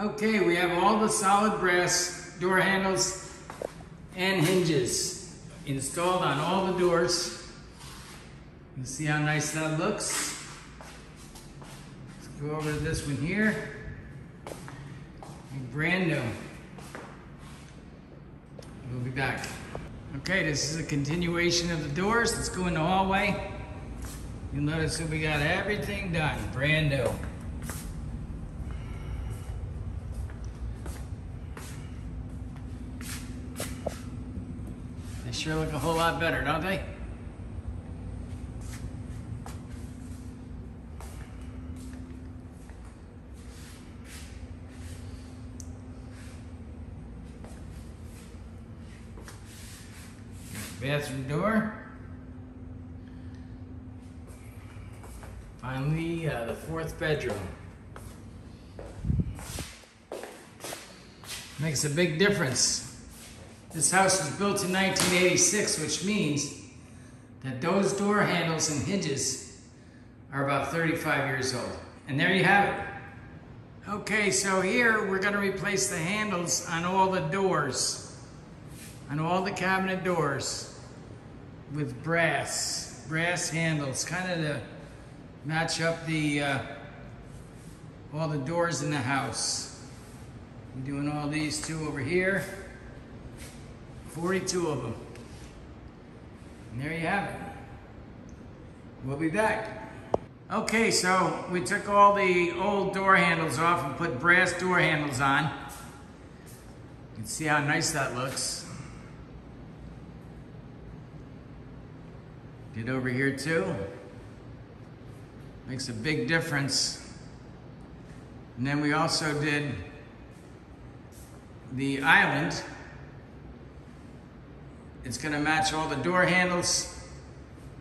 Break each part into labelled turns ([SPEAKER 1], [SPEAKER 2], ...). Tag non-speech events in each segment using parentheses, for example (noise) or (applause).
[SPEAKER 1] Okay, we have all the solid brass door handles and hinges installed on all the doors. You see how nice that looks? Let's go over to this one here. Brand new. We'll be back. Okay, this is a continuation of the doors. Let's go in the hallway. You'll notice that we got everything done, brand new. Sure look a whole lot better, don't they? Bathroom door. Finally, uh, the fourth bedroom. Makes a big difference. This house was built in 1986, which means that those door handles and hinges are about 35 years old. And there you have it. Okay, so here we're gonna replace the handles on all the doors, on all the cabinet doors with brass, brass handles, kind of to match up the uh, all the doors in the house. We're doing all these two over here. 42 of them. And there you have it. We'll be back. Okay, so we took all the old door handles off and put brass door handles on. You can see how nice that looks. Did over here too. Makes a big difference. And then we also did the island. It's gonna match all the door handles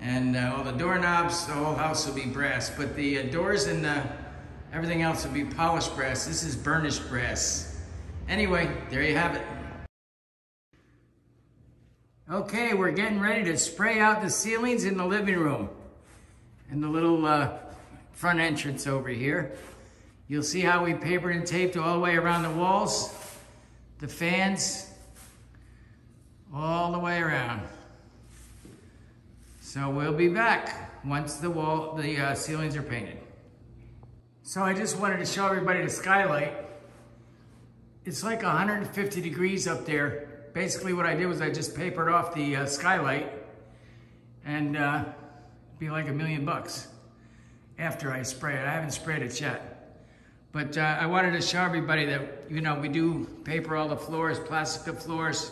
[SPEAKER 1] and uh, all the doorknobs. The whole house will be brass, but the uh, doors and uh, everything else will be polished brass. This is burnished brass. Anyway, there you have it. Okay, we're getting ready to spray out the ceilings in the living room and the little uh, front entrance over here. You'll see how we papered and taped all the way around the walls, the fans, all the way around. So we'll be back once the wall, the uh, ceilings are painted. So I just wanted to show everybody the skylight. It's like 150 degrees up there basically what I did was I just papered off the uh, skylight and uh, be like a million bucks after I spray it. I haven't sprayed it yet. But uh, I wanted to show everybody that, you know, we do paper all the floors, plastic the floors.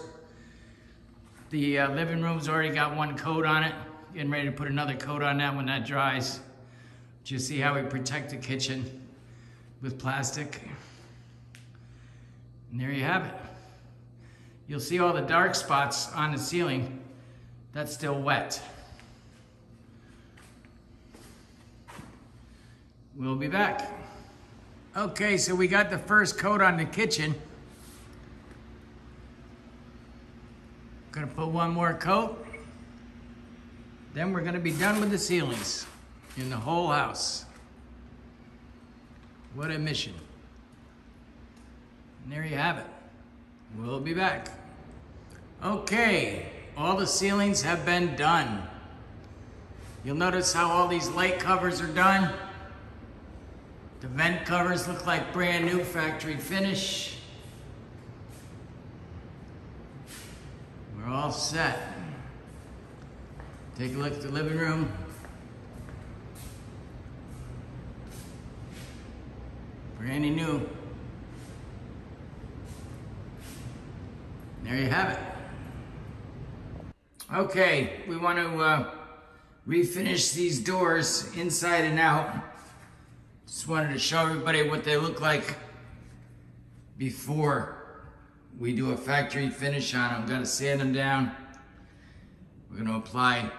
[SPEAKER 1] The uh, living room's already got one coat on it. Getting ready to put another coat on that when that dries. You see how we protect the kitchen with plastic. And there you have it. You'll see all the dark spots on the ceiling. That's still wet. We'll be back. Okay, so we got the first coat on the kitchen. Gonna put one more coat. Then we're gonna be done with the ceilings in the whole house. What a mission. And there you have it. We'll be back. Okay, all the ceilings have been done. You'll notice how all these light covers are done. The vent covers look like brand new factory finish. We're all set. Take a look at the living room. Brand new. There you have it. Okay, we want to uh, refinish these doors inside and out. Just wanted to show everybody what they look like before we do a factory finish on them. Gonna sand them down. We're gonna apply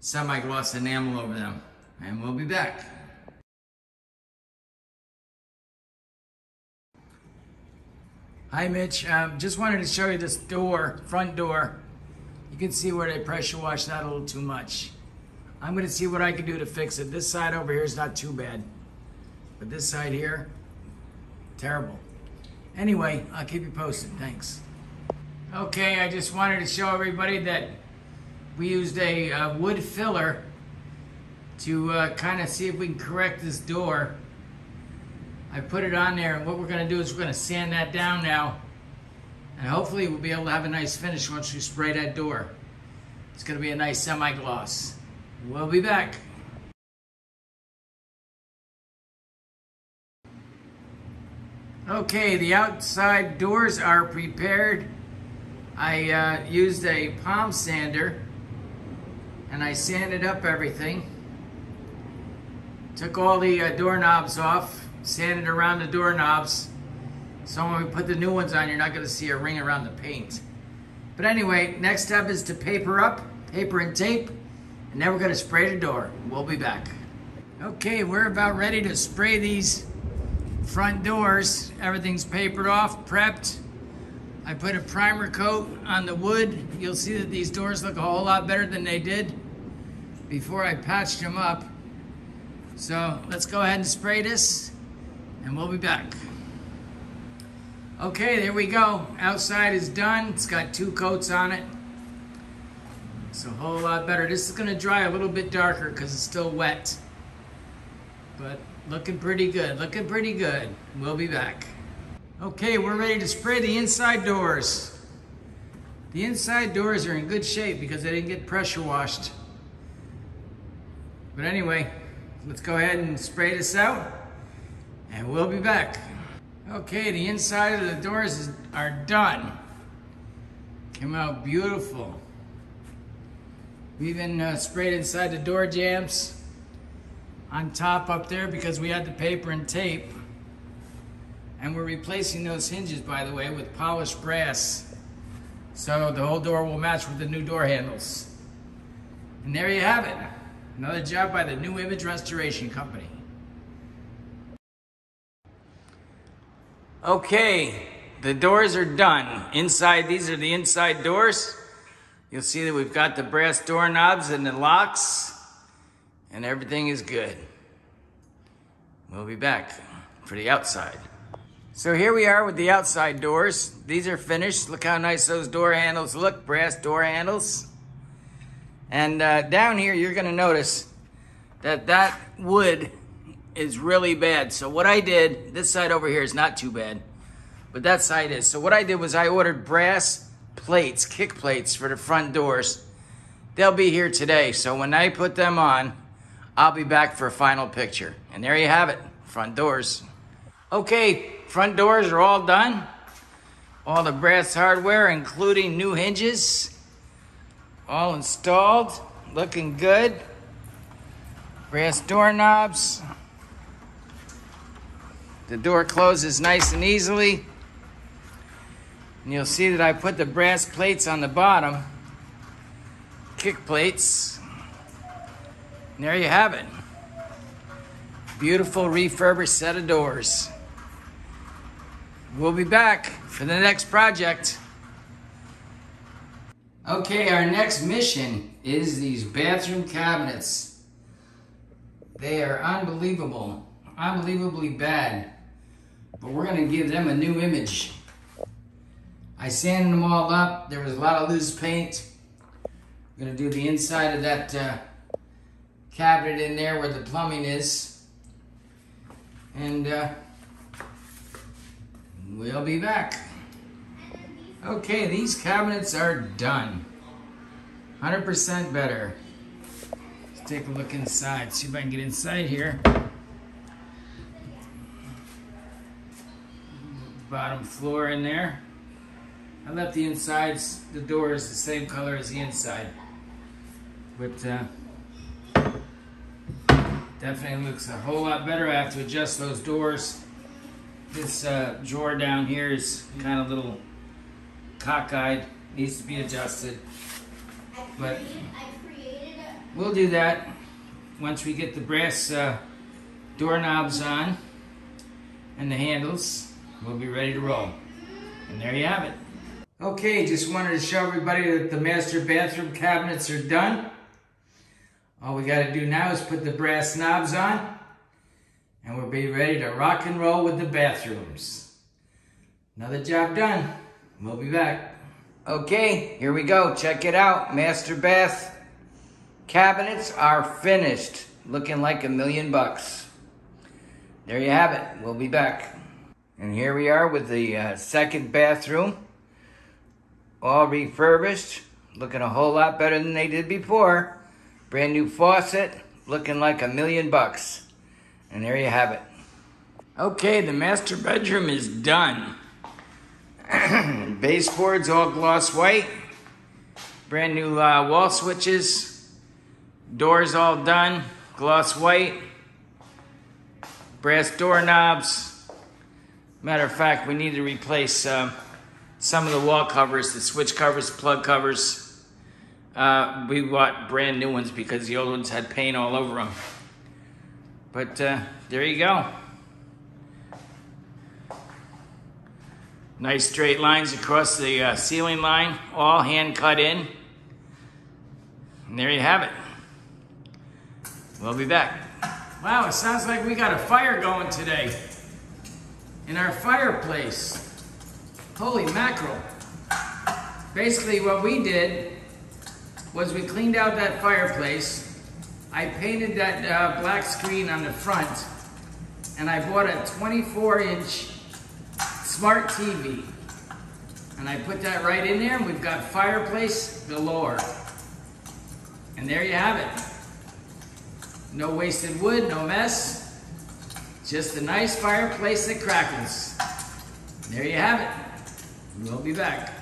[SPEAKER 1] semi-gloss enamel over them and we'll be back. Hi Mitch, um, just wanted to show you this door, front door. You can see where they pressure washed that a little too much. I'm gonna see what I can do to fix it. This side over here is not too bad. But this side here, Terrible. Anyway, I'll keep you posted. Thanks. Okay, I just wanted to show everybody that we used a uh, wood filler to uh, kind of see if we can correct this door. I put it on there and what we're going to do is we're going to sand that down now and hopefully we'll be able to have a nice finish once we spray that door. It's going to be a nice semi-gloss. We'll be back. Okay, the outside doors are prepared. I uh, used a palm sander and I sanded up everything. Took all the uh, doorknobs off, sanded around the doorknobs. So when we put the new ones on, you're not gonna see a ring around the paint. But anyway, next step is to paper up, paper and tape, and then we're gonna spray the door. We'll be back. Okay, we're about ready to spray these front doors. Everything's papered off, prepped. I put a primer coat on the wood. You'll see that these doors look a whole lot better than they did before I patched them up. So let's go ahead and spray this and we'll be back. Okay, there we go. Outside is done. It's got two coats on it. It's a whole lot better. This is gonna dry a little bit darker because it's still wet. But looking pretty good, looking pretty good. We'll be back. Okay, we're ready to spray the inside doors. The inside doors are in good shape because they didn't get pressure washed. But anyway, let's go ahead and spray this out and we'll be back. Okay, the inside of the doors is, are done. Came out beautiful. We even uh, sprayed inside the door jambs on top up there because we had the paper and tape. And we're replacing those hinges, by the way, with polished brass. So the whole door will match with the new door handles. And there you have it. Another job by the New Image Restoration Company. Okay, the doors are done. Inside, these are the inside doors. You'll see that we've got the brass doorknobs and the locks, and everything is good. We'll be back for the outside. So here we are with the outside doors. These are finished. Look how nice those door handles look, brass door handles. And uh, down here, you're gonna notice that that wood is really bad. So what I did, this side over here is not too bad, but that side is. So what I did was I ordered brass plates, kick plates for the front doors. They'll be here today. So when I put them on, I'll be back for a final picture. And there you have it, front doors. Okay, front doors are all done. All the brass hardware, including new hinges, all installed, looking good. Brass doorknobs. The door closes nice and easily. And you'll see that I put the brass plates on the bottom, kick plates. And there you have it. Beautiful refurbished set of doors. We'll be back for the next project. Okay, our next mission is these bathroom cabinets. They are unbelievable, unbelievably bad, but we're gonna give them a new image. I sanded them all up. There was a lot of loose paint. I'm gonna do the inside of that uh, cabinet in there where the plumbing is. And uh, we'll be back. Okay, these cabinets are done. 100% better. Let's take a look inside, see if I can get inside here. Bottom floor in there. I left the insides, the doors the same color as the inside. But uh, definitely looks a whole lot better. I have to adjust those doors. This uh, drawer down here is kind of little cockeyed, needs to be adjusted. But we'll do that once we get the brass uh, doorknobs on and the handles. We'll be ready to roll. And there you have it. Okay, just wanted to show everybody that the master bathroom cabinets are done. All we got to do now is put the brass knobs on And we'll be ready to rock and roll with the bathrooms. Another job done. We'll be back. Okay, here we go. Check it out. Master bath cabinets are finished. Looking like a million bucks. There you have it. We'll be back. And here we are with the uh, second bathroom. All refurbished. Looking a whole lot better than they did before. Brand new faucet. Looking like a million bucks. And there you have it. Okay, the master bedroom is done. (clears throat) Baseboards all gloss white. Brand new uh, wall switches. Doors all done. Gloss white. Brass doorknobs. Matter of fact, we need to replace uh, some of the wall covers, the switch covers, plug covers. Uh, we bought brand new ones because the old ones had paint all over them. But uh, there you go. Nice straight lines across the uh, ceiling line, all hand cut in. And there you have it. We'll be back. Wow, it sounds like we got a fire going today in our fireplace. Holy mackerel. Basically what we did was we cleaned out that fireplace. I painted that uh, black screen on the front and I bought a 24 inch smart TV. And I put that right in there and we've got fireplace galore. And there you have it. No wasted wood, no mess. Just a nice fireplace that crackles. There you have it. We'll be back.